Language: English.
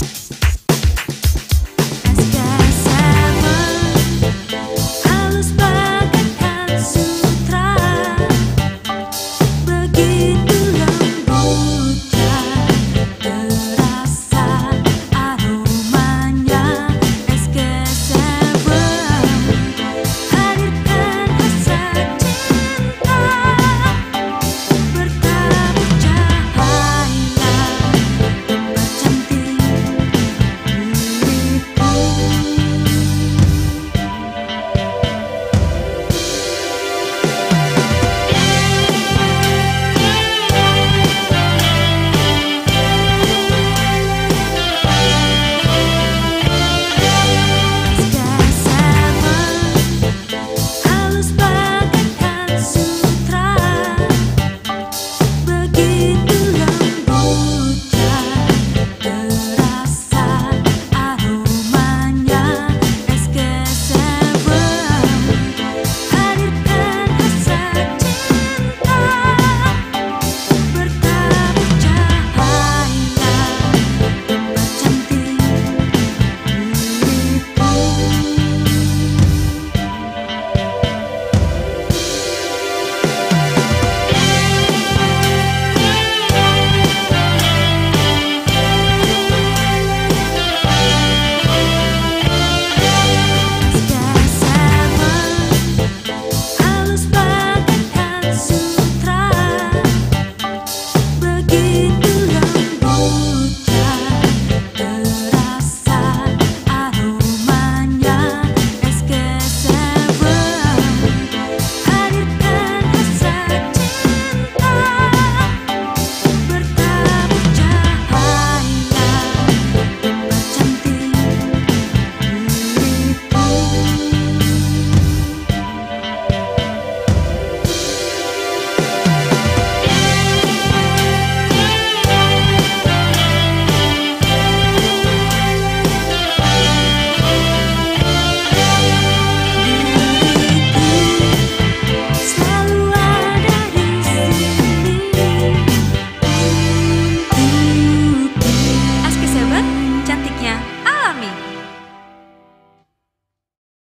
Bye.